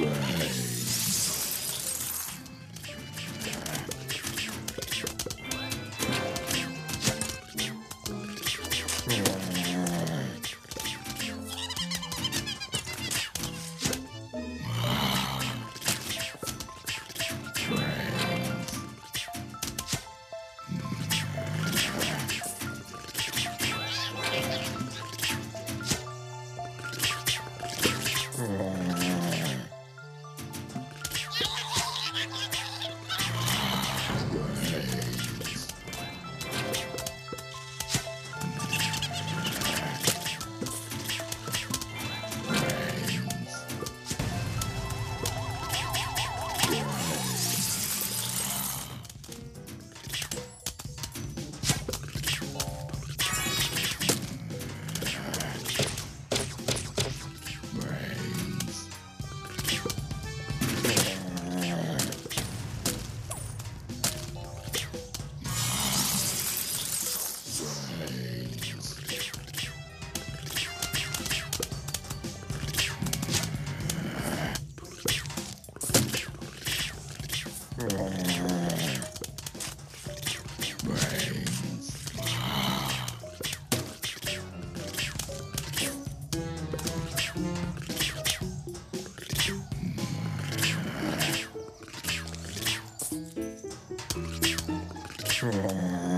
Right. します。